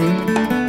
you